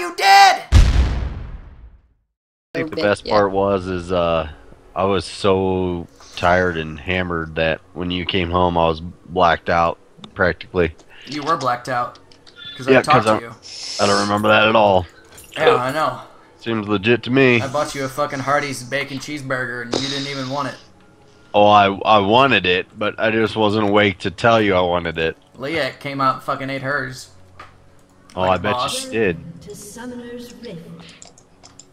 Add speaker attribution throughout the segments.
Speaker 1: you dead?
Speaker 2: I think the best
Speaker 3: yeah.
Speaker 2: part was is uh I was so tired and hammered that when you came home I was blacked out practically.
Speaker 1: You were blacked out. Because
Speaker 2: Yeah,
Speaker 1: I talked
Speaker 2: 'cause
Speaker 1: to you.
Speaker 2: I don't remember that at all.
Speaker 1: Yeah, I know.
Speaker 2: Seems legit to me.
Speaker 1: I bought you a fucking Hardee's bacon cheeseburger and you didn't even want it.
Speaker 2: Oh, I I wanted it, but I just wasn't awake to tell you I wanted it.
Speaker 1: Leah came out and fucking ate hers.
Speaker 2: Oh,
Speaker 1: Like
Speaker 2: I bet
Speaker 1: boss.
Speaker 2: she did.
Speaker 4: To Summoner's Rift.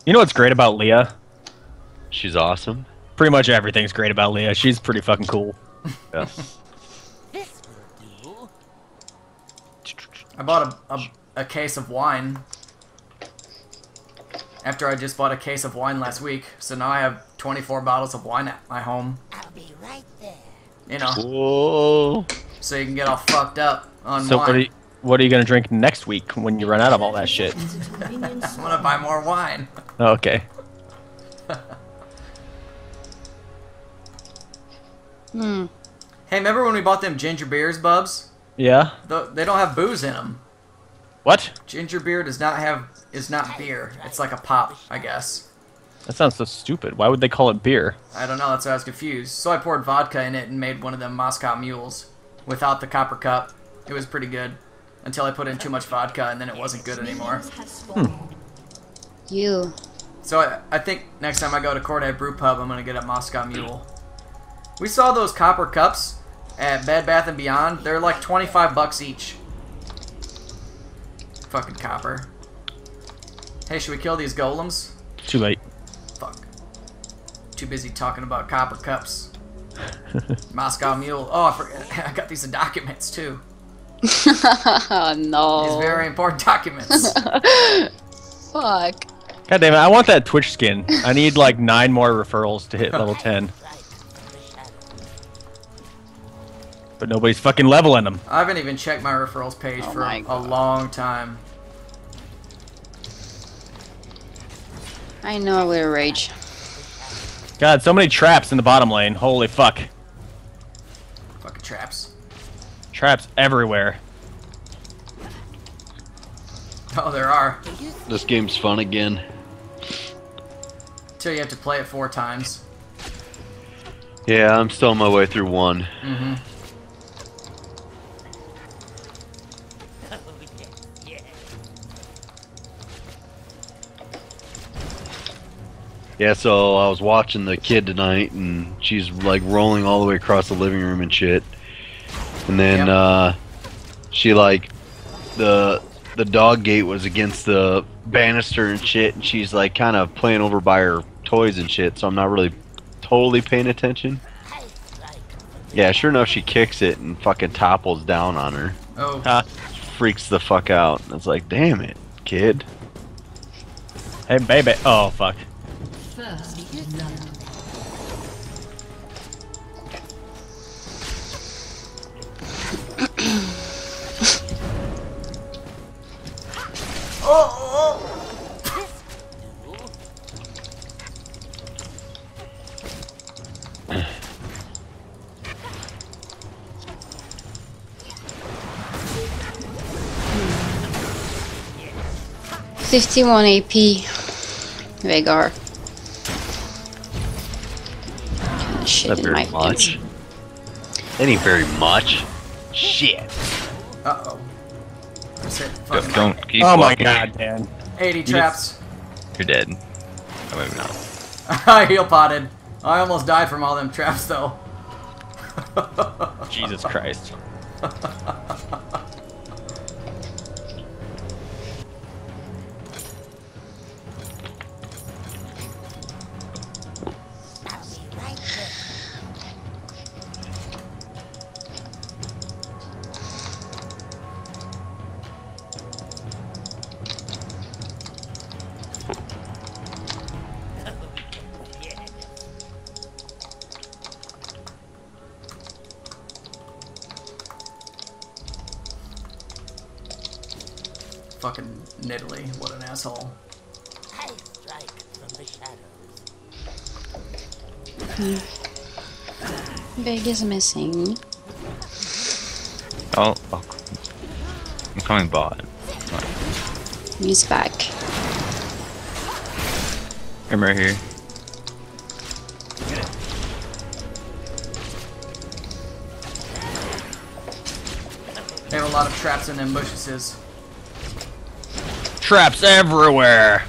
Speaker 5: You know what's great about Leah?
Speaker 2: She's awesome.
Speaker 5: Pretty much everything's great about Leah. She's pretty fucking cool.
Speaker 2: Yes.
Speaker 1: I bought a, a, a case of wine. After I just bought a case of wine last week, so now I have 24 bottles of wine at my home.
Speaker 4: I'll be right there.
Speaker 1: You know,
Speaker 2: Whoa.
Speaker 1: so you can get all fucked up on
Speaker 5: So
Speaker 1: wine.
Speaker 5: what are you, what are you gonna drink next week when you run out of all that shit?
Speaker 4: It's a convenient
Speaker 1: I want to buy more wine.
Speaker 5: Oh, okay.
Speaker 3: Hmm.
Speaker 1: Hey, remember when we bought them ginger beers, Bubs?
Speaker 5: Yeah.
Speaker 1: Th they don't have booze in them.
Speaker 5: What?
Speaker 1: Ginger beer does not have is not beer. It's like a pop, I guess.
Speaker 5: That sounds so stupid. Why would they call it beer?
Speaker 1: I don't know. That's why I was confused. So I poured vodka in it and made one of them Moscow mules without the copper cup. It was pretty good until I put in too much vodka and then it wasn't good anymore.
Speaker 4: minions have spawned.
Speaker 3: You.
Speaker 1: So I, I think next time I go to Corday Brew Pub, I'm gonna get a Moscow Mule. We saw those copper cups at Bed Bath and Beyond. They're like 25 bucks each. Fucking copper. Hey, should we kill these golems?
Speaker 5: Too late.
Speaker 1: Fuck. Too busy talking about copper cups. Moscow Mule. Oh, I forgot. I got these in documents too.
Speaker 3: oh
Speaker 1: These very important documents.
Speaker 3: Fuck.
Speaker 5: God damn it! I want that Twitch skin. I need like nine more referrals to hit level ten. But nobody's fucking leveling them.
Speaker 1: I haven't even checked my referrals page
Speaker 3: Oh
Speaker 1: for
Speaker 3: my
Speaker 1: a long time.
Speaker 3: I know I will rage.
Speaker 5: God, so many traps in the bottom lane. Holy fuck!
Speaker 1: Fucking traps.
Speaker 5: Traps everywhere.
Speaker 1: Oh, there are.
Speaker 2: This game's fun again.
Speaker 1: Till you have to play it four times.
Speaker 2: Yeah, I'm still on my way through one.
Speaker 1: Mm-hmm.
Speaker 2: Yeah, so I was watching the kid tonight, and she's like rolling all the way across the living room and shit. And then
Speaker 1: Yep.
Speaker 2: uh, she like the the dog gate was against the banister and shit, and she's like kind of playing over by her toys and shit. So I'm not really totally paying attention. Yeah, sure enough, she kicks it and fucking topples down on her.
Speaker 1: Oh,
Speaker 5: Huh?
Speaker 2: Freaks the fuck out. And it's like, damn it, kid.
Speaker 5: Hey, baby. Oh fuck.
Speaker 4: First
Speaker 1: oh, oh.
Speaker 3: Fifty-one AP. Veigar. Kinda shit
Speaker 2: Not very much. Ain't very much. Shit.
Speaker 6: Don't, keep
Speaker 5: Oh my
Speaker 6: walking.
Speaker 5: god, man.
Speaker 1: 80 traps.
Speaker 6: You're dead. Oh, maybe not.
Speaker 1: I heal potted. I almost died from all them traps though.
Speaker 5: Jesus Christ.
Speaker 1: Hmm.
Speaker 3: Big is missing.
Speaker 6: Oh, oh. I'm coming bot.
Speaker 3: He's back.
Speaker 6: I'm right here.
Speaker 1: They have a lot of traps and ambushes.
Speaker 5: Traps everywhere.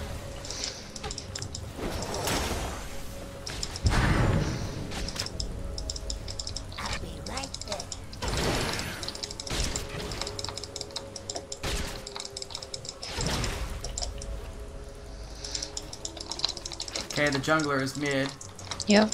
Speaker 1: Jungler is mid.
Speaker 3: Yep.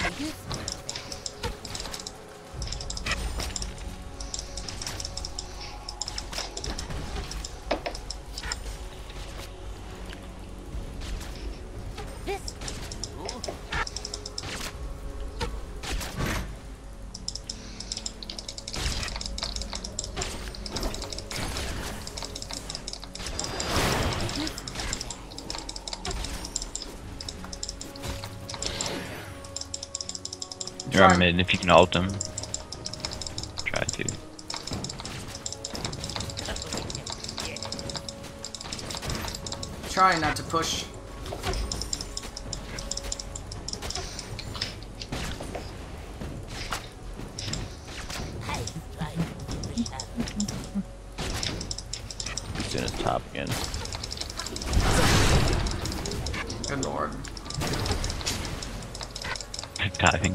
Speaker 6: You're mid if you can ult him. Try to.
Speaker 1: Try not to push.
Speaker 5: He's in his top again.
Speaker 1: Good lord.
Speaker 6: Diving.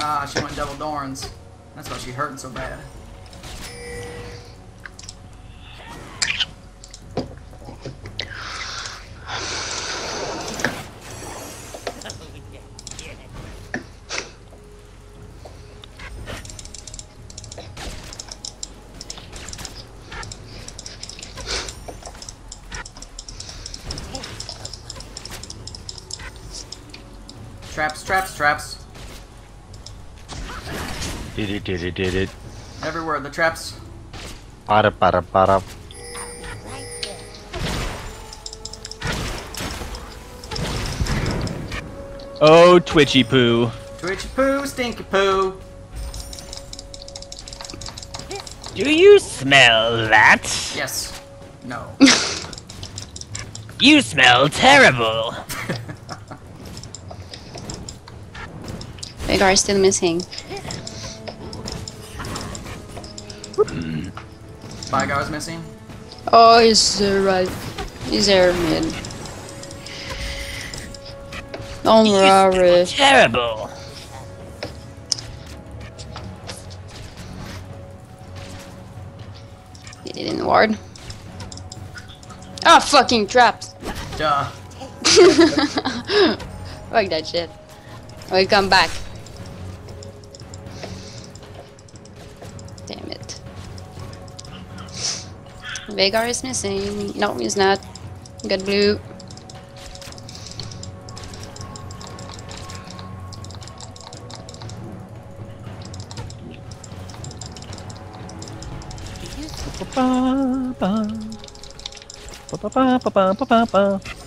Speaker 1: Ah, she went double Dorns. That's why she hurting so bad.
Speaker 2: Did it, did it, did it.
Speaker 1: Everywhere, the traps.
Speaker 2: Para, para, para.
Speaker 5: Oh, Twitchy poo.
Speaker 1: Twitchy poo, stinky poo.
Speaker 5: Do you smell that?
Speaker 1: Yes. No.
Speaker 5: You smell terrible.
Speaker 3: Veigar is still missing.
Speaker 1: Spygar's missing.
Speaker 3: Oh, he's uh, right. He's there mid. Don't worry.
Speaker 5: Terrible.
Speaker 3: He didn't ward. Ah, fucking traps.
Speaker 1: Duh.
Speaker 3: Fuck that shit. We come back. Veigar is missing. No, he's not. Good blue.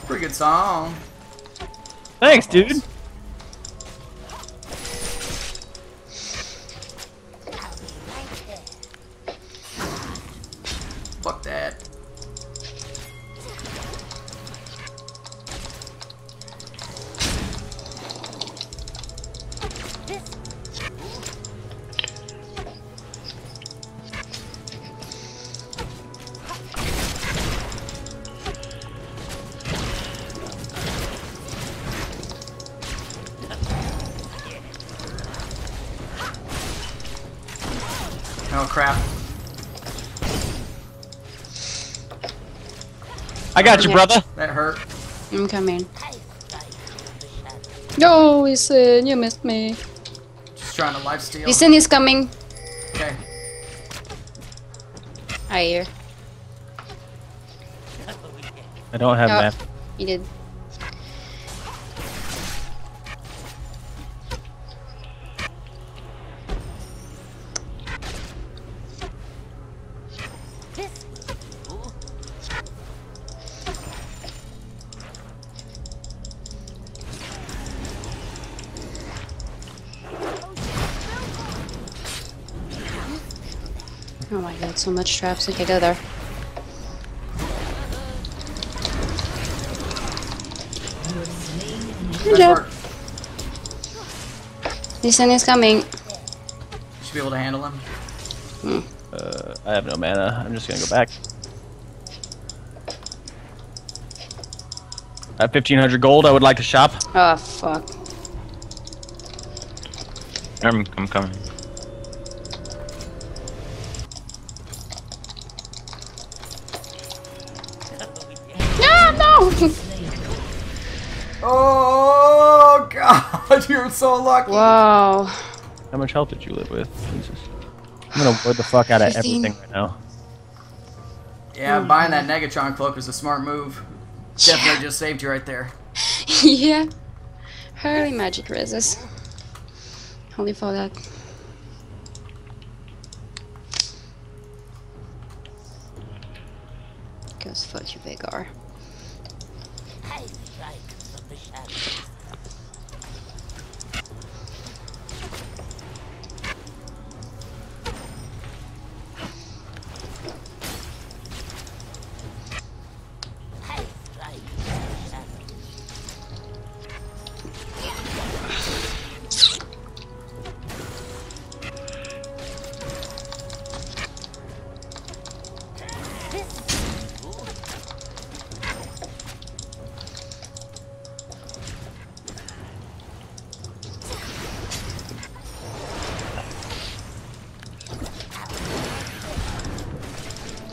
Speaker 1: Pretty good song.
Speaker 5: Thanks, dude. I got you, brother.
Speaker 1: That hurt.
Speaker 3: I'm coming. No, Listen, uh, you missed me.
Speaker 1: Just trying to lifesteal.
Speaker 3: Lee Sin is coming.
Speaker 1: Okay.
Speaker 3: I hear.
Speaker 5: I don't have
Speaker 3: Oh.
Speaker 5: map.
Speaker 3: He did. So much traps. Okay, go there. Good job.
Speaker 1: work.
Speaker 3: This one is coming.
Speaker 1: Should be able to handle him.
Speaker 5: Uh, I have no mana. I'm just gonna go back. I have 1500 gold. I would like to shop.
Speaker 3: Oh fuck.
Speaker 6: I'm, I'm coming.
Speaker 1: You're so lucky.
Speaker 3: Whoa.
Speaker 5: How much health did you live with? Jesus. I'm gonna ward the fuck out of
Speaker 3: 15.
Speaker 5: everything right now.
Speaker 1: Yeah, buying that Negatron cloak was a smart move. Definitely just saved you right there.
Speaker 3: yeah. Holy magic resist. Only for that.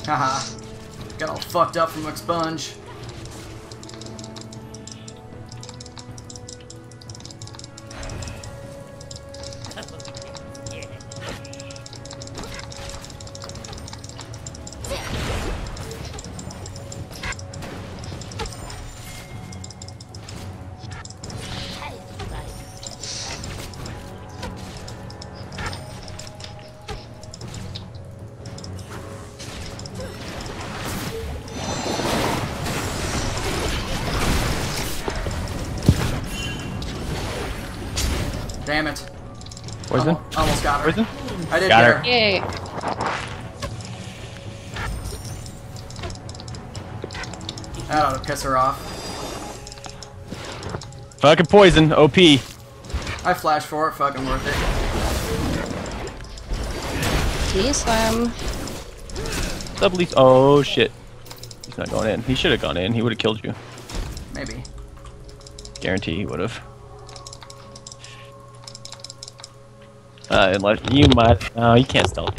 Speaker 1: Haha. Got all fucked up from expunge.
Speaker 5: Fucking poison. OP.
Speaker 1: I flashed for it, fucking worth it.
Speaker 3: Please, um.
Speaker 5: Double leaf. Oh shit. He's not going in. He should have gone in. He would have killed you.
Speaker 1: Maybe.
Speaker 5: Guarantee he would have. Uh, unless you might. No, you can't stealth.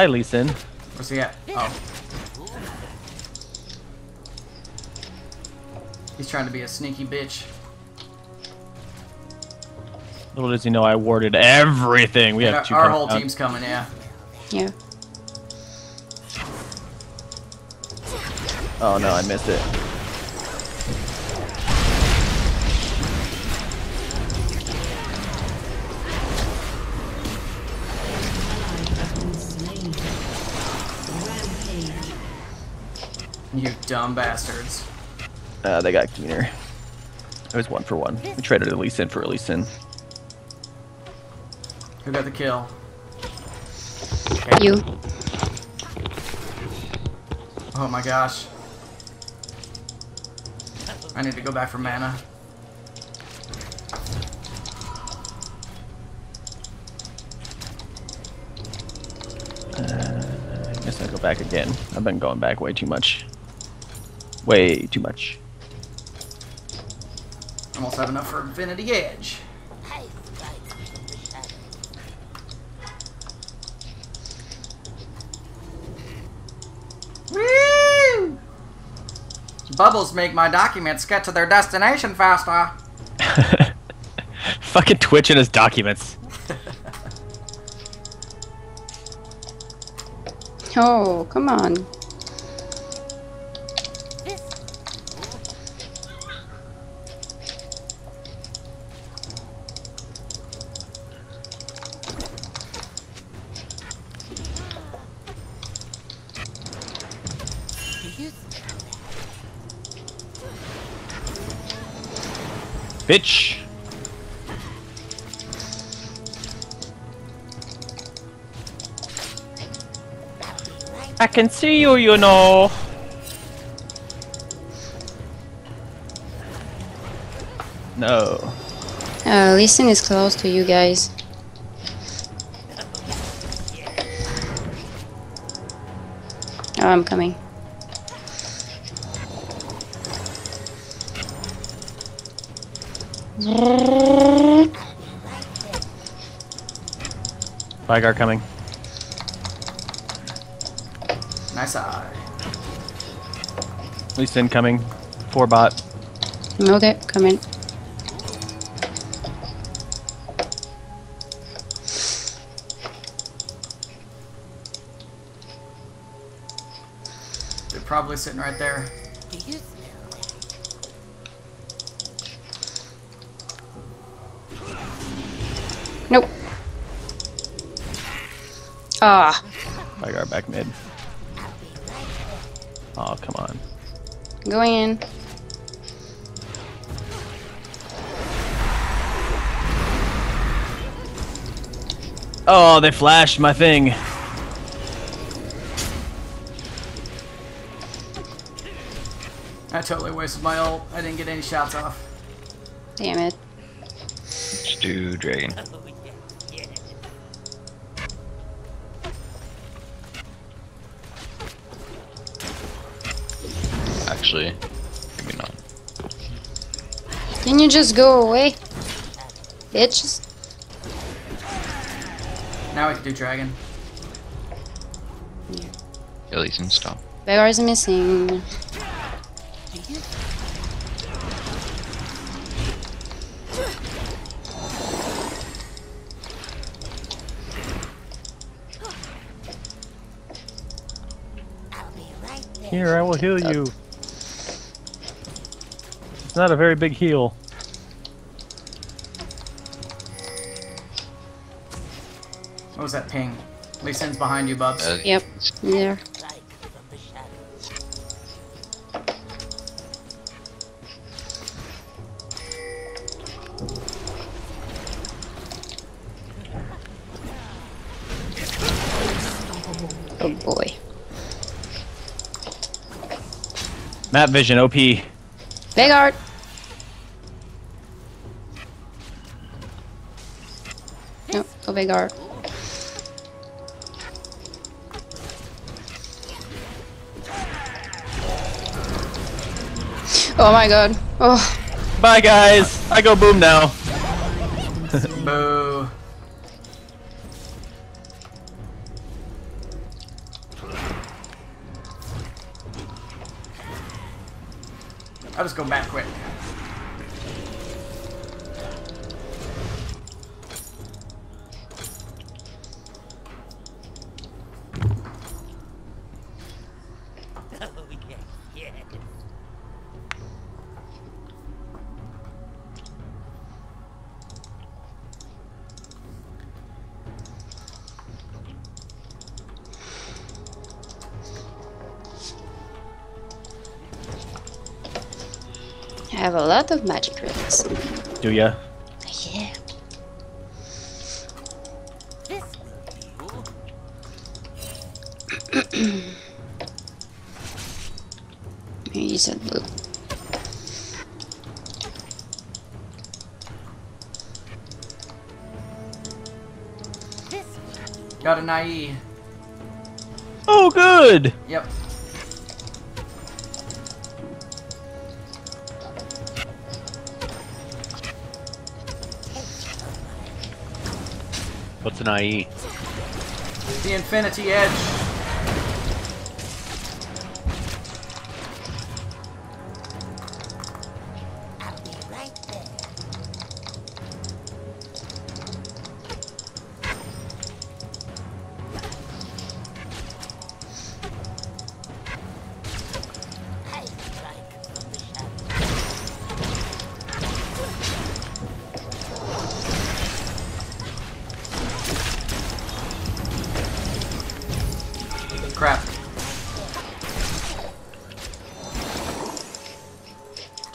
Speaker 5: Hi, Lee Sin.
Speaker 1: Where's he at? Oh. He's trying to be a sneaky bitch.
Speaker 5: Little does he know I warded everything. We
Speaker 1: And
Speaker 5: have
Speaker 1: our,
Speaker 5: two
Speaker 1: our whole
Speaker 5: down.
Speaker 1: team's coming, yeah.
Speaker 3: Yeah.
Speaker 5: Oh no, I missed it.
Speaker 1: Dumb bastards.
Speaker 5: Uh, they got Keener. It was one for one. We traded a Lee Sin for a Lee Sin.
Speaker 1: Who got the kill?
Speaker 3: You.
Speaker 1: Oh my gosh. I need to go back for mana.
Speaker 5: I guess I Go back again. I've been going back way too much. Way too much.
Speaker 1: Almost have enough for Infinity Edge.
Speaker 4: I strike from the shadow.
Speaker 1: Woo! Bubbles make my documents get to their destination faster.
Speaker 5: Fucking Twitch and his documents.
Speaker 3: Oh, come on.
Speaker 5: Bitch.
Speaker 4: I'll be right
Speaker 5: I can see you, you know. No.
Speaker 3: Uh, Lee Sin is close to you guys. Oh, I'm coming.
Speaker 5: Veigar coming.
Speaker 1: Nice eye.
Speaker 5: Lee Sin coming. Four bot.
Speaker 3: Okay, coming.
Speaker 1: They're probably sitting right there.
Speaker 4: Do you smell that?
Speaker 3: Nope. Ah,
Speaker 5: Veigar back mid. Oh, come on.
Speaker 3: going in.
Speaker 5: Oh, they flashed my thing.
Speaker 1: I totally wasted my ult. I didn't get any shots off.
Speaker 3: Damn it.
Speaker 6: Stew dragon. Actually, maybe not.
Speaker 3: Can you just go away? Bitches.
Speaker 1: Now we can do dragon.
Speaker 6: Elysian stop.
Speaker 3: Veigar is missing.
Speaker 4: Do you I'll be right there.
Speaker 5: Here, I will heal you. It's not a very big heal.
Speaker 1: What was that ping? Lee Sin's behind you, Bubs.
Speaker 6: Uh,
Speaker 3: Yep, there.
Speaker 4: Strike from the shadows.
Speaker 3: Oh boy.
Speaker 5: Map vision, OP.
Speaker 3: Veigar! Nope, go Veigar. Oh my god. Oh,
Speaker 5: Bye, guys. I go boom now.
Speaker 1: Boo. Just go back quick.
Speaker 3: Have a lot of magic rings.
Speaker 5: Do ya?
Speaker 3: Yeah.
Speaker 4: This will do.
Speaker 3: You said blue.
Speaker 1: Got an IE.
Speaker 5: Oh, good.
Speaker 1: Yep.
Speaker 2: What's an IE?
Speaker 1: The Infinity Edge.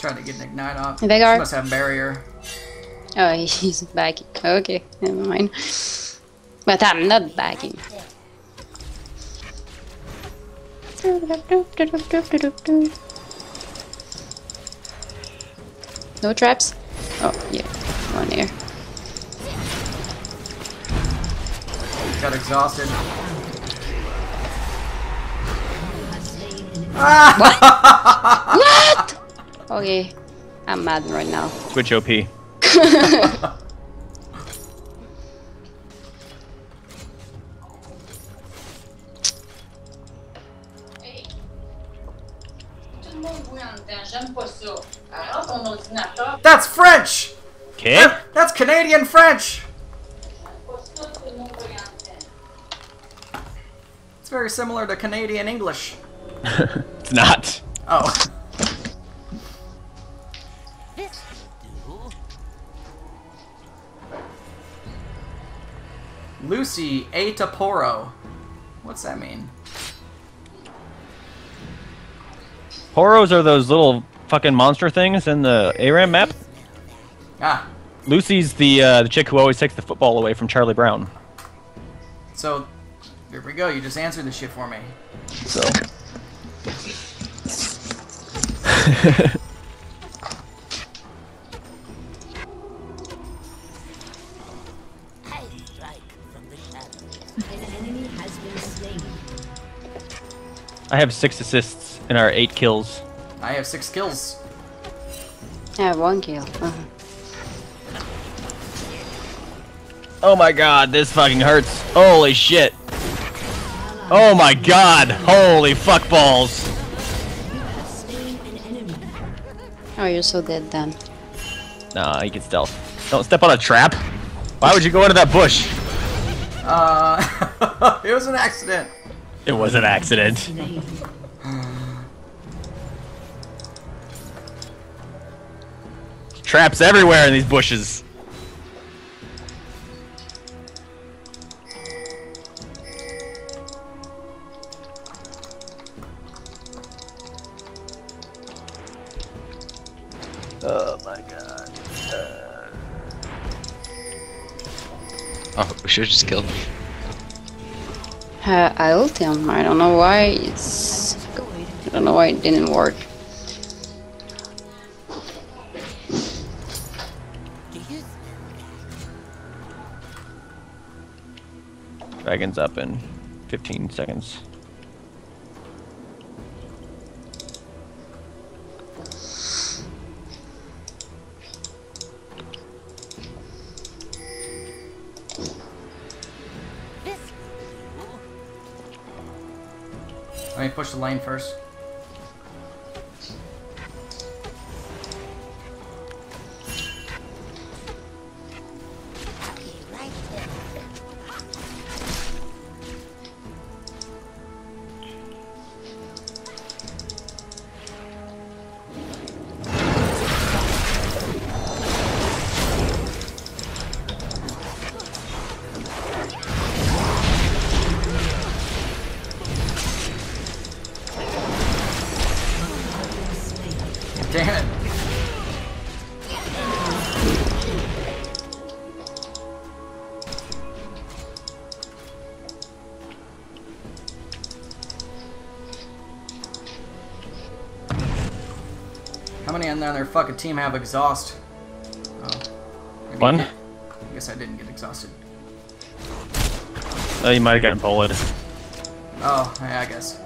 Speaker 1: Trying to get an ignite off.
Speaker 3: Hey, Veigar.
Speaker 1: She must have barrier.
Speaker 3: Oh, he's backing. Okay, never mind. But I'm not backing. No traps? Oh, yeah. One here.
Speaker 1: Got exhausted. Ah!
Speaker 3: What? What? Okay. I'm mad right now.
Speaker 5: Switch OP.
Speaker 3: Tout le monde bouille en dedans, j'aime pas ça. Alors ton ordinateur,
Speaker 1: That's French!
Speaker 5: Okay.
Speaker 1: That- That's Canadian French!
Speaker 3: pas ça, tout le monde bouille en dedans.
Speaker 1: It's very similar to Canadian English.
Speaker 5: It's not.
Speaker 1: Oh. Lucy A. Taporo. What's that mean?
Speaker 5: Poros are those little fucking monster things in the ARAM map.
Speaker 1: Ah,
Speaker 5: Lucy's the uh, the chick who always takes the football away from Charlie Brown.
Speaker 1: so here we go. You just answered the shit for me.
Speaker 5: So.
Speaker 4: I
Speaker 5: have six assists in our eight kills.
Speaker 1: I have six kills.
Speaker 3: I have one kill. Uh-huh.
Speaker 5: Oh my god, this fucking hurts. Holy shit. Oh my god. Holy fuck balls.
Speaker 3: Oh, you're so dead then.
Speaker 5: Nah, he can stealth. Don't step on a trap. Why would you go into that bush?
Speaker 1: Uh, it was an accident.
Speaker 5: It was an accident. Traps everywhere in these bushes. Oh my god.
Speaker 6: Oh, we should have just killed him.
Speaker 3: Uh, I ult him. I don't know why it's. I don't know why it didn't work.
Speaker 5: Dragon's up in 15 seconds.
Speaker 1: Let me push the lane first. Fucking team have exhaust? Oh.
Speaker 5: One.
Speaker 1: I guess I didn't get exhausted.
Speaker 5: Oh, you might have gotten bullet.
Speaker 1: Oh, yeah, I guess.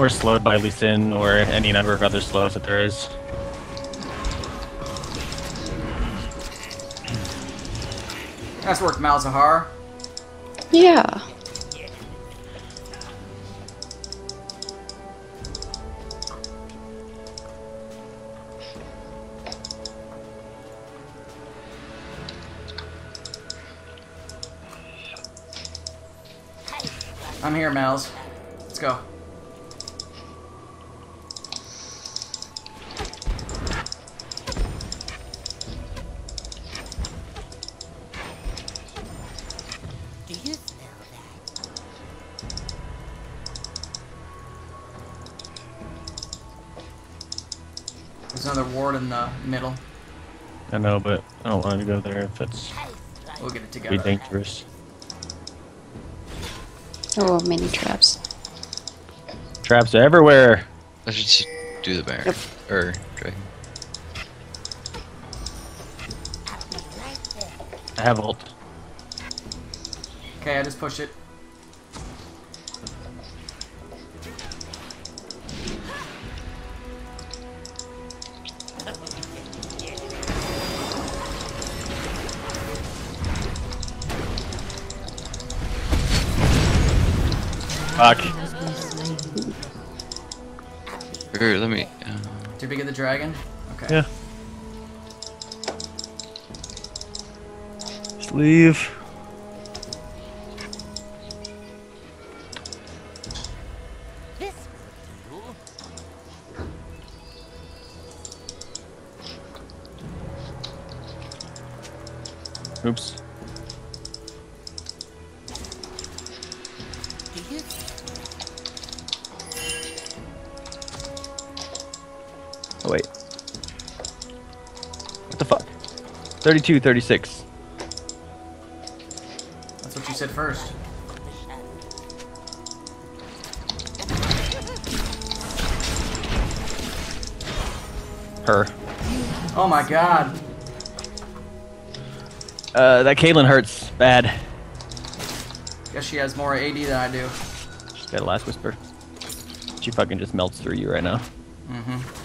Speaker 5: Or slowed by Lee Sin, or any number of other slows that there is.
Speaker 1: Nice work, Malzahar.
Speaker 3: Yeah.
Speaker 1: Ward in the middle.
Speaker 5: I know, but I don't want to go there if it's
Speaker 1: We'll get it together.
Speaker 5: be dangerous.
Speaker 3: Oh, many traps.
Speaker 5: Traps everywhere.
Speaker 6: Let's just do the bear.
Speaker 3: Yep.
Speaker 6: Er, or dragon.
Speaker 5: I have ult.
Speaker 1: Okay, I just push it.
Speaker 5: Fuck.
Speaker 6: Or let me. Uh,
Speaker 1: Did we get the dragon? Okay.
Speaker 5: Yeah. Just leave. 32, 36.
Speaker 1: That's what you said first.
Speaker 5: Her.
Speaker 1: Oh my god.
Speaker 5: Uh, that Caitlyn hurts bad.
Speaker 1: Guess she has more AD than I do.
Speaker 5: She's got a last whisper. She fucking just melts through you right now.
Speaker 1: Mm-hmm.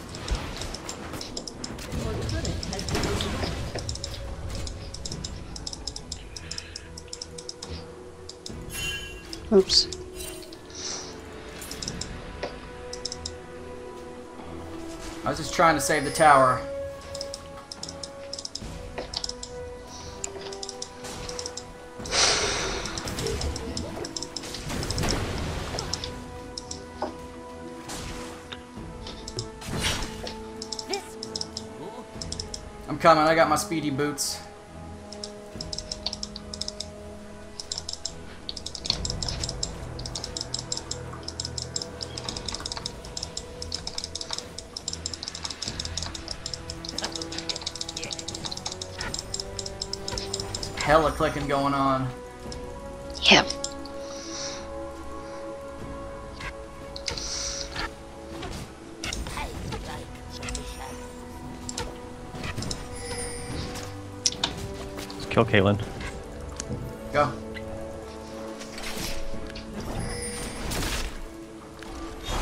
Speaker 3: Oops.
Speaker 1: I was just trying to save the tower.
Speaker 4: This.
Speaker 1: I'm coming. I got my speedy boots. Hella clicking going on.
Speaker 3: Yep.
Speaker 5: Just kill Caitlyn.
Speaker 1: Go. I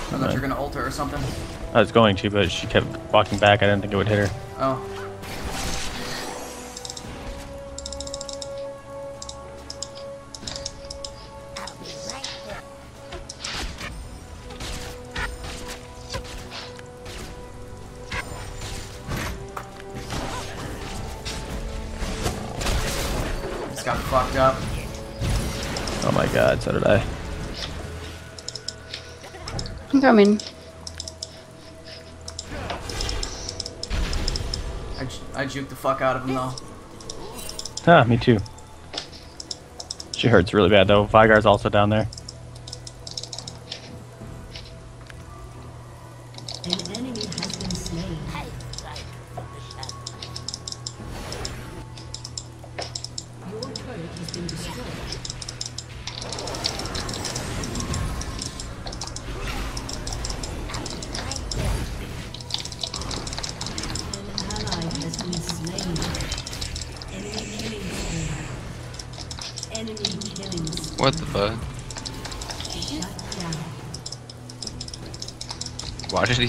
Speaker 1: thought you were gonna ult her or something.
Speaker 5: I was going to, but she kept walking back. I didn't think it would hit her.
Speaker 1: Oh.
Speaker 5: My god, so did I.
Speaker 3: I'm coming.
Speaker 1: I, ju- I juked the fuck out of him though.
Speaker 5: Ah, me too. She hurts really bad though. Veigar's also down there.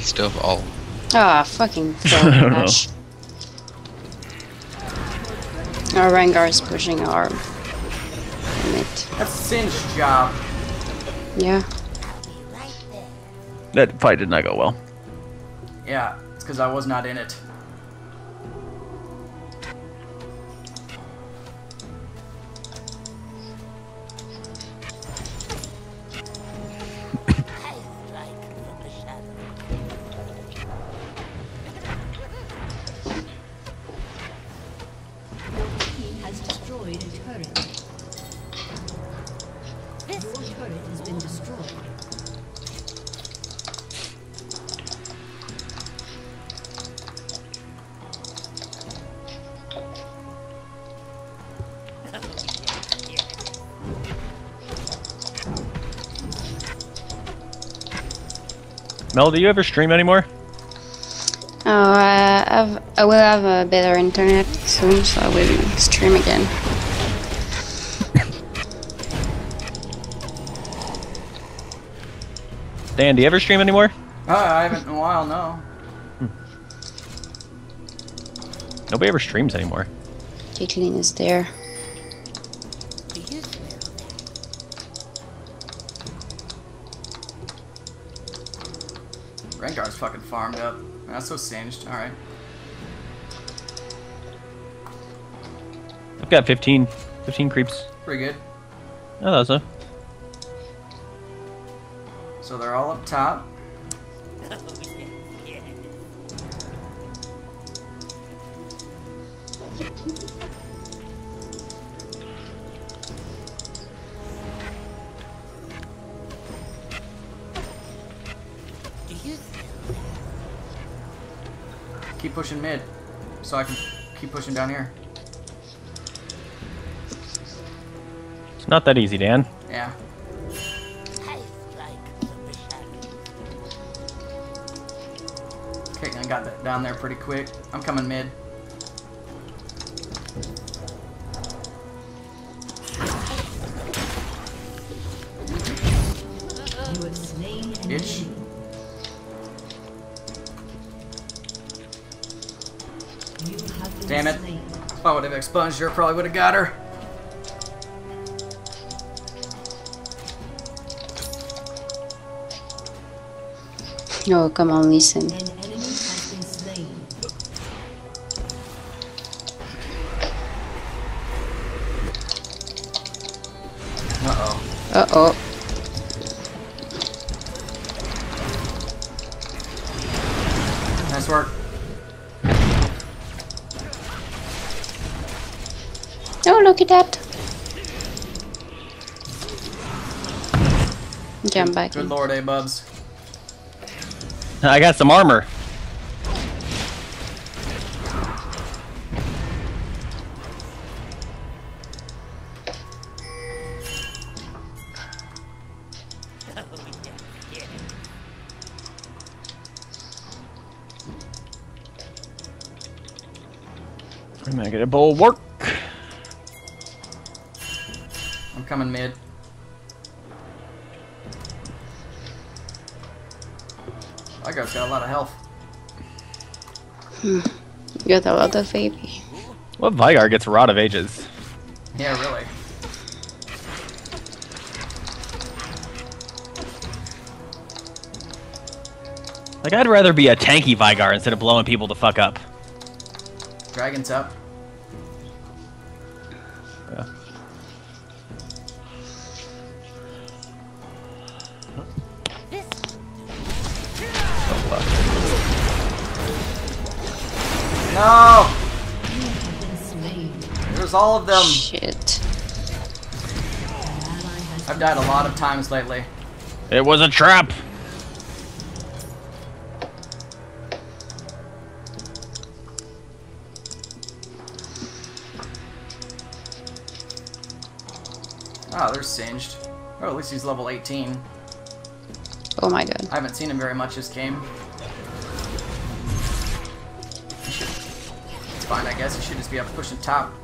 Speaker 6: Why did he still have all?
Speaker 3: Ah, fucking
Speaker 5: I don't know.
Speaker 3: trash. Our Rengar is pushing our mid.
Speaker 1: That's a singed job.
Speaker 3: Yeah.
Speaker 5: That fight did not go well.
Speaker 1: Yeah, it's because I was not in it.
Speaker 5: Mel, do you ever stream anymore?
Speaker 3: Oh, uh, I've, I will have a better internet soon, so I will stream again.
Speaker 5: Dan, do you ever stream anymore?
Speaker 1: Oh, I haven't in a while, no.
Speaker 5: Nobody ever streams anymore.
Speaker 3: Caitlyn is there.
Speaker 4: Do you smell
Speaker 1: Rengar's fucking farmed up. That's so singed. Alright.
Speaker 5: I've got 15, 15 creeps.
Speaker 1: Pretty good.
Speaker 5: Oh, that's a.
Speaker 1: So they're all up top. Keep pushing mid. So I can keep pushing down here.
Speaker 5: It's not that easy, Dan.
Speaker 1: Yeah.
Speaker 4: Okay, I strike from the shadows.
Speaker 1: Caitlyn got that down there pretty quick. I'm coming mid. Expunged her, probably would have got her.
Speaker 3: Oh, come on, listen.
Speaker 7: An enemy has been slain.
Speaker 1: Uh-oh.
Speaker 3: Uh-oh. Look at that. Jump back
Speaker 1: Good lord, eh, Bubs.
Speaker 5: I got some armor. I'm gonna get a bulwark.
Speaker 1: I'm coming mid. That guy's got a lot of health. Hmm.
Speaker 3: You got a lot of AP.
Speaker 5: What Veigar gets Rod of Ages?
Speaker 1: Yeah, really.
Speaker 5: Like, I'd rather be a tanky Veigar instead of blowing people the fuck up.
Speaker 1: Dragon's up. There's all of them.
Speaker 3: Shit.
Speaker 7: An ally has
Speaker 1: I've died a lot of times lately.
Speaker 5: It was a trap!
Speaker 1: Oh, they're singed. Oh, at least he's level 18.
Speaker 3: Oh my god.
Speaker 1: I haven't seen him very much this game. It's fine, I guess. He should just be up pushing top.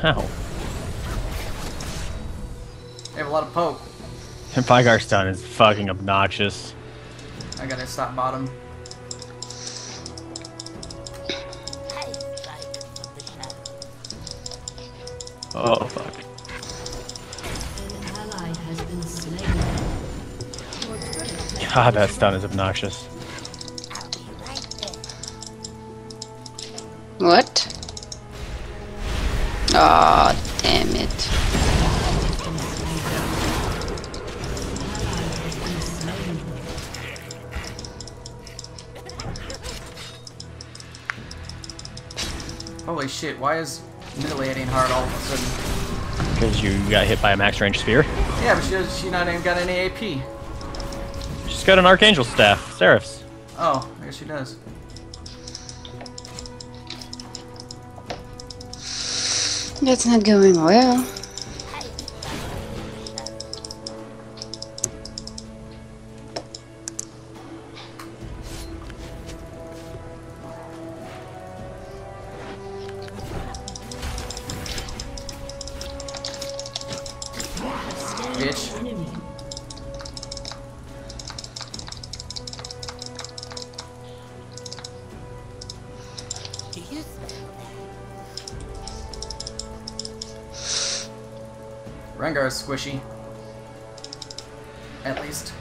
Speaker 5: How?
Speaker 1: They have a lot of poke.
Speaker 5: And Veigar stun is fucking obnoxious.
Speaker 1: I gotta stop bottom.
Speaker 4: I strike from the shadows?
Speaker 5: Oh fuck.
Speaker 7: An ally has been slain. Your turret has
Speaker 5: God, that stun is obnoxious.
Speaker 4: I'll be right there.
Speaker 3: What? Ah, damn it.
Speaker 1: Holy shit, why is Millie hitting hard all of a sudden?
Speaker 5: Because you got hit by a max range spear.
Speaker 1: Yeah, but she, does, she not even got any AP.
Speaker 5: She's got an Archangel staff, Seraph's.
Speaker 1: Oh, I guess she does.
Speaker 3: That's not going well.
Speaker 1: Squishy. At least.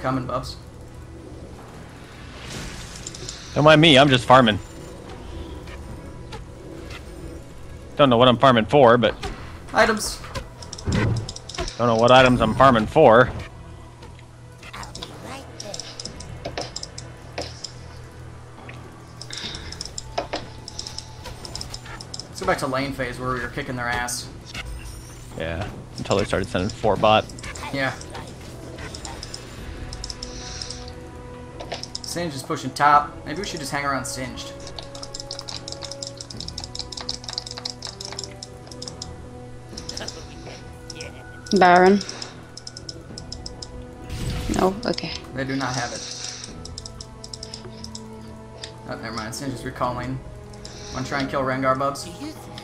Speaker 1: Coming, Bubs.
Speaker 5: Don't mind me, I'm just farming. Don't know what I'm farming for, but
Speaker 1: Items.
Speaker 5: don't know what items I'm farming for.
Speaker 4: Right.
Speaker 1: Let's go back to lane phase where we were kicking their ass.
Speaker 5: Yeah, until they started sending four bot.
Speaker 1: Yeah. Singed is pushing top. Maybe we should just hang around Singed.
Speaker 3: Baron. No? Okay.
Speaker 1: They do not have it. Oh, never mind. Singed is recalling. Wanna try and kill Rengar, Bubs?
Speaker 4: Do you smell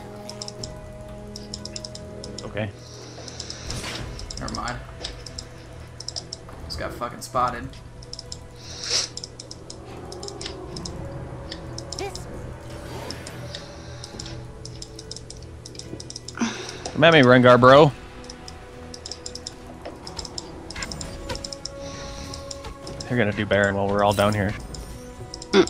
Speaker 5: Okay.
Speaker 1: Never mind. Just got fucking spotted.
Speaker 5: Come at me, Rengar, bro. They're gonna do Baron while we're all down here.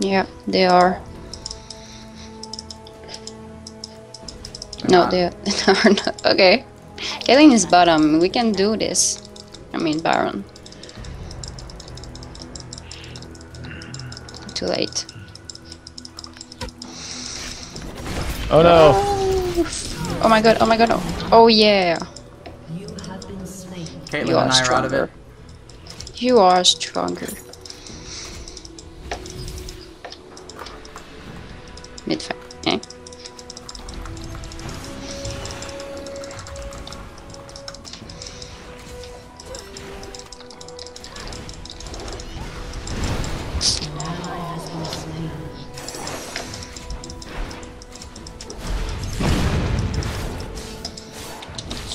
Speaker 3: Yeah, they are. No, they are not. Okay. Killing is bottom. We can do this. I mean, Baron. Too late.
Speaker 5: Oh no!
Speaker 3: Oh my god, oh my god, no. Oh yeah.
Speaker 7: You have been slain.
Speaker 1: Caitlyn
Speaker 3: You
Speaker 1: and
Speaker 3: are
Speaker 1: I are out of it.
Speaker 3: stronger. You are stronger. Mid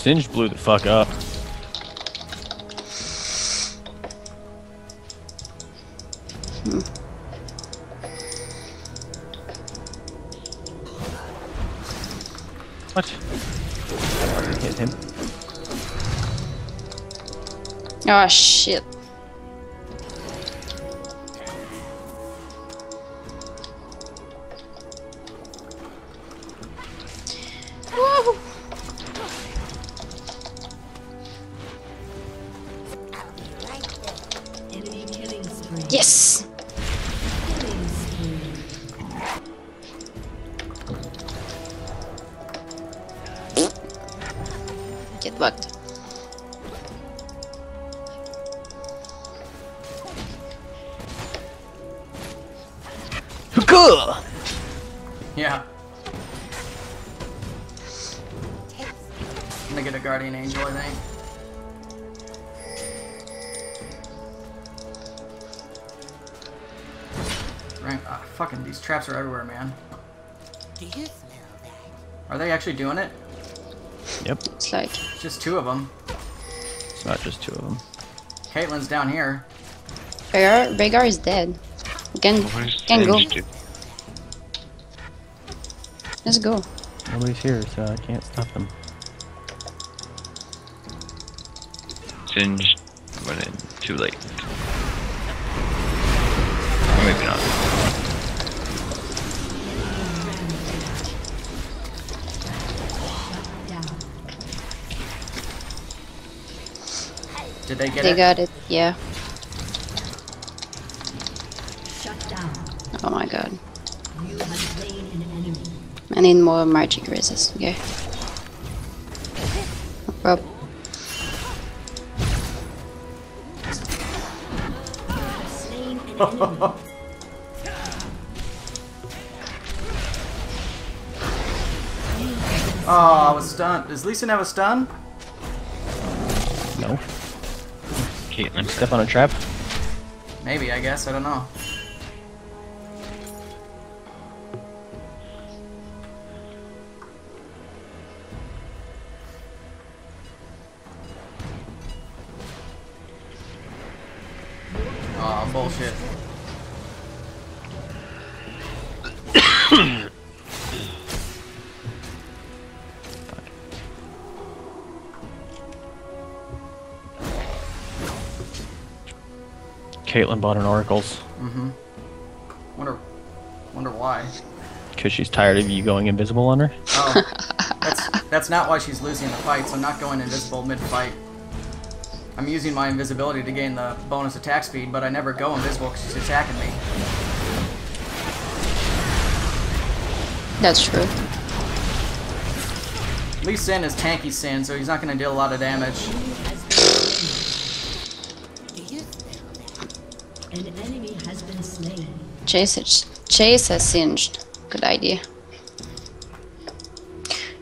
Speaker 5: Singe blew the fuck up. What? Hit him.
Speaker 3: Oh shit. Yes! Get bugged.
Speaker 5: Cool.
Speaker 1: Yeah. I'm gonna get a guardian angel, I think. Traps are everywhere, man.
Speaker 4: Do you smell that?
Speaker 1: Are they actually doing it?
Speaker 5: Yep.
Speaker 3: It's like,
Speaker 1: just two of them.
Speaker 5: It's not just two of them.
Speaker 1: Caitlin's down here.
Speaker 3: Rhaegar, Rhaegar is dead. We can,
Speaker 2: What is
Speaker 3: can go.
Speaker 2: Singed?
Speaker 3: Let's go.
Speaker 5: Nobody's here, so I can't stop them.
Speaker 2: Singed went in too late.
Speaker 1: They get
Speaker 3: They
Speaker 1: it?
Speaker 3: got it, yeah.
Speaker 7: Shut down.
Speaker 3: Oh my god.
Speaker 7: You have slain an enemy.
Speaker 3: I need more magic resist, okay. No prob-
Speaker 7: Slain an enemy.
Speaker 1: Oh, I was stunned. Does Lee Sin have a stun?
Speaker 5: No.
Speaker 2: Caitlyn.
Speaker 5: Step on a trap.
Speaker 1: Maybe, I guess. I don't know.
Speaker 5: Caitlyn bought an oracles
Speaker 1: Mm-hmm. Wonder, wonder why.
Speaker 5: because she's tired of you going invisible on her.
Speaker 1: Oh, that's that's not why she's losing the fights. I'm not going invisible mid-fight. I'm using my invisibility to gain the bonus attack speed, but I never go invisible because she's attacking me.
Speaker 3: That's true.
Speaker 1: Lee Sin is tanky Sin, so he's not going to deal a lot of damage.
Speaker 4: Do you smell that?
Speaker 7: An enemy has been slain.
Speaker 3: Chase, it, Chase has singed. Good idea.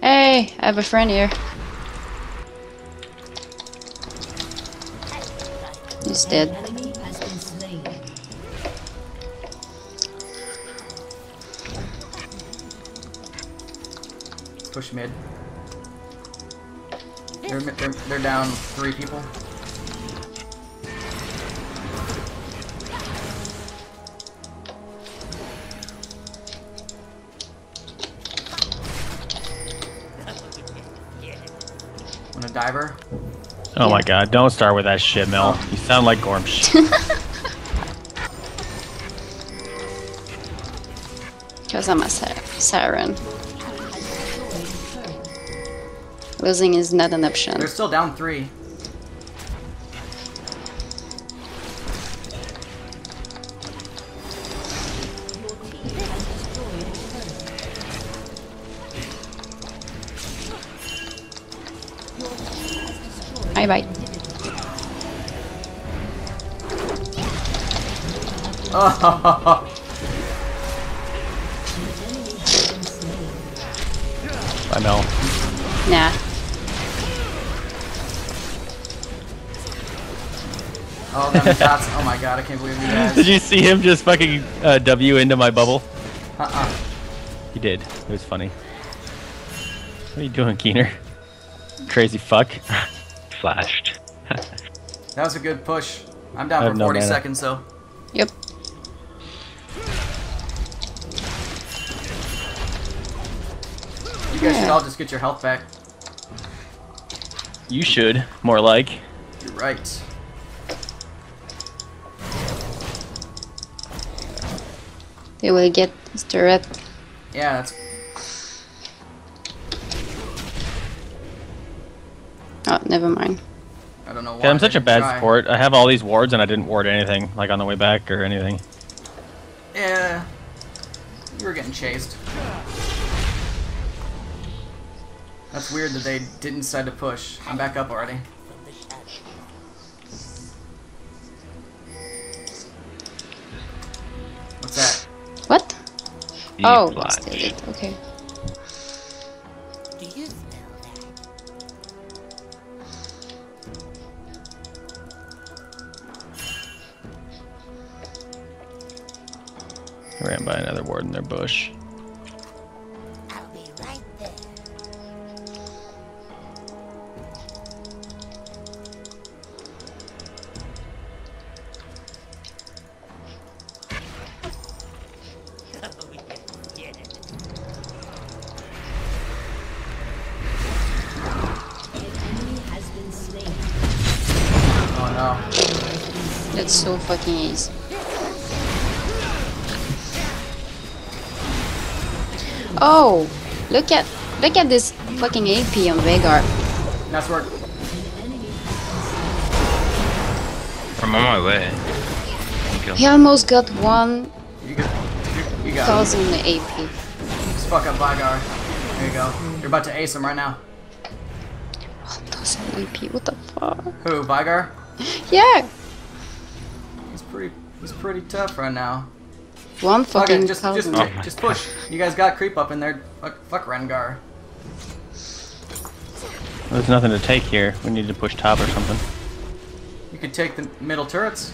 Speaker 3: Hey, I have a friend here. He's dead.
Speaker 7: enemy has been slain.
Speaker 1: Let's push mid. They're, they're, they're down three people. Diver?
Speaker 5: Oh my god, don't start with that shit, Mel. You sound like Gormsh.
Speaker 3: Because I'm a siren. Losing is not an option.
Speaker 1: They're still down three. Oh,
Speaker 5: Bye, Mel.
Speaker 3: Nah.
Speaker 1: oh, them dots. Oh my god, I can't believe you guys.
Speaker 5: Did you see him just fucking uh, W into my bubble?
Speaker 1: Uh-uh.
Speaker 5: He did. It was funny. What are you doing, Keener? Crazy fuck.
Speaker 2: Flashed.
Speaker 1: That was a good push. I'm down
Speaker 5: have
Speaker 1: for
Speaker 5: no
Speaker 1: 40
Speaker 5: mana.
Speaker 1: seconds, though. Just get your health back.
Speaker 5: You should, more like.
Speaker 1: You're right.
Speaker 3: They will get this turret.
Speaker 1: Yeah, that's
Speaker 3: Oh, never mind.
Speaker 1: I don't know why.
Speaker 5: Yeah, I'm such a bad
Speaker 1: try.
Speaker 5: sport. I have all these wards and I didn't ward anything, like on the way back or anything.
Speaker 1: Yeah. You were getting chased. That's weird that they didn't decide to push. I'm back up already.
Speaker 4: From.
Speaker 1: What's that?
Speaker 3: What?
Speaker 6: You
Speaker 3: oh,
Speaker 6: fly.
Speaker 3: it. Okay.
Speaker 4: Do you smell that?
Speaker 5: I ran by another ward in their bush.
Speaker 3: So fucking easy. Oh, look at look at this fucking AP on Veigar.
Speaker 1: Nice work.
Speaker 6: I'm on my way.
Speaker 3: He almost got one
Speaker 1: You got, you, you got him.
Speaker 3: thousand AP.
Speaker 1: Just fuck up Veigar. There you go. You're about to ace him right now.
Speaker 3: One thousand AP. What the fuck?
Speaker 1: Who, Veigar?
Speaker 3: Yeah,
Speaker 1: He's pretty he's pretty tough right now.
Speaker 3: one
Speaker 1: Fuck
Speaker 3: fucking
Speaker 1: it, just just.
Speaker 6: Oh.
Speaker 1: just push. You guys got creep up in there. Fuck, fuck Rengar.
Speaker 5: There's nothing to take here. We need to push top or something.
Speaker 1: You could take the middle turrets.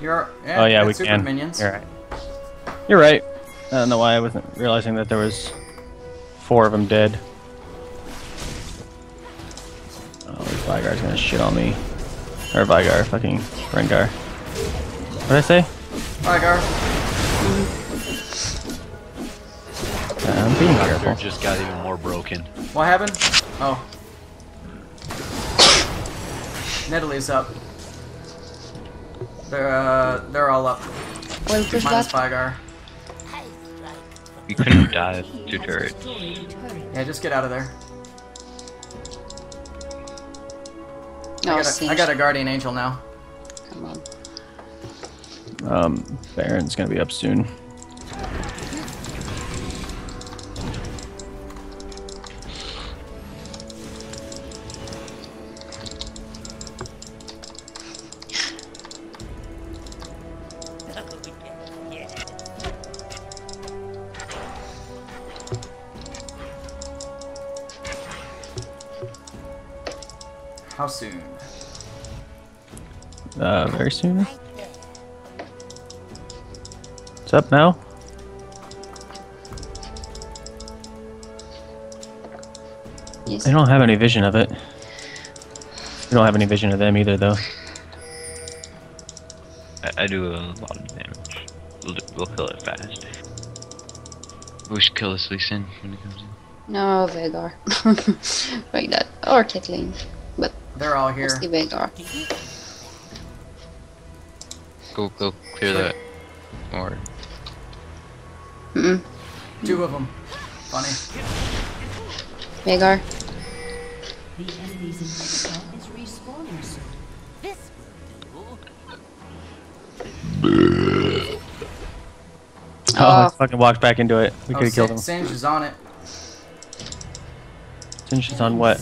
Speaker 1: You're yeah,
Speaker 5: oh yeah, we
Speaker 1: super
Speaker 5: can.
Speaker 1: minions.
Speaker 5: You're right. You're right. I don't know why I wasn't realizing that there was four of them dead. Oh, this Veigar's gonna shit on me. Or Veigar, fucking Rengar. What did I say? Veigar. I'm being
Speaker 2: Doctor
Speaker 5: careful.
Speaker 2: just got even more broken.
Speaker 1: What happened? Oh. Nidalee's up. They're uh they're all up.
Speaker 3: Well, push
Speaker 1: Minus
Speaker 3: back.
Speaker 4: Veigar.
Speaker 6: You couldn't dive to turret.
Speaker 7: Turret.
Speaker 1: Yeah, just get out of there.
Speaker 3: No,
Speaker 1: I, got a, I got a guardian angel now.
Speaker 3: Come on.
Speaker 5: Um, Baron's gonna be up soon. Uh, very soon.
Speaker 4: Right there.
Speaker 5: It's up now.
Speaker 3: Yes.
Speaker 5: I don't have any vision of it. We don't have any vision of them either, though.
Speaker 6: I, I do a lot of damage. We'll, do- we'll kill it fast. We should kill this Lee Sin when it comes in.
Speaker 3: No, Veigar. like that. Or Caitlyn. But
Speaker 1: They're all here.
Speaker 3: mostly Veigar.
Speaker 6: Go, go, clear that. Or
Speaker 3: Mm-mm.
Speaker 1: Two of them. Funny.
Speaker 3: Veigar.
Speaker 7: The enemy's inhibitor is respawning soon.
Speaker 4: This.
Speaker 5: Oh,
Speaker 3: Oh.
Speaker 5: I fucking walked back into it. We
Speaker 1: Oh,
Speaker 5: could have killed him.
Speaker 1: Singe is on it.
Speaker 5: Since she's on what?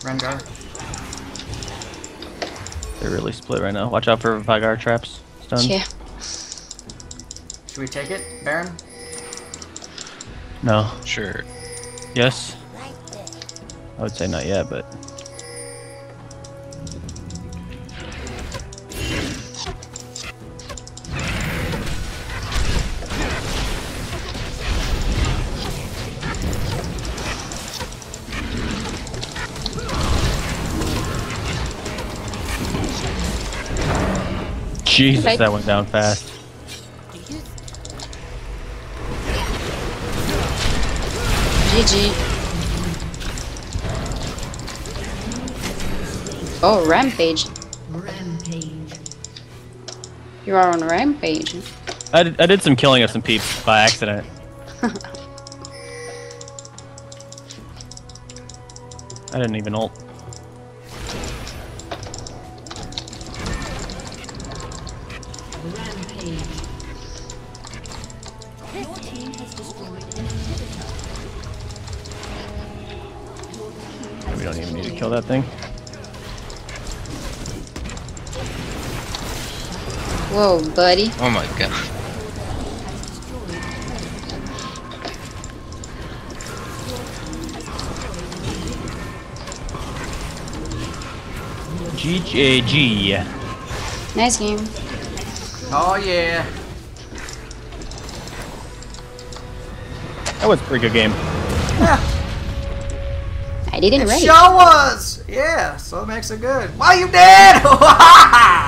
Speaker 1: Rengar.
Speaker 5: They're really split right now. Watch out for Veigar traps. Stuns.
Speaker 3: Yeah.
Speaker 1: Should we take it, Baron?
Speaker 5: No.
Speaker 6: sure.
Speaker 5: Yes. I would say not yet, but Jesus,
Speaker 3: Right.
Speaker 5: that went down fast.
Speaker 3: GG. Oh, Rampage.
Speaker 7: Rampage.
Speaker 3: You are on Rampage.
Speaker 5: I did, I did some killing of some peeps by accident. I didn't even ult.
Speaker 3: Whoa, buddy.
Speaker 7: Oh my god.
Speaker 5: GJG.
Speaker 3: Nice game.
Speaker 1: Oh yeah.
Speaker 5: That was a pretty good game.
Speaker 3: I didn't
Speaker 1: It
Speaker 3: write.
Speaker 1: sure was. Yeah, so it makes it good. Why you dead?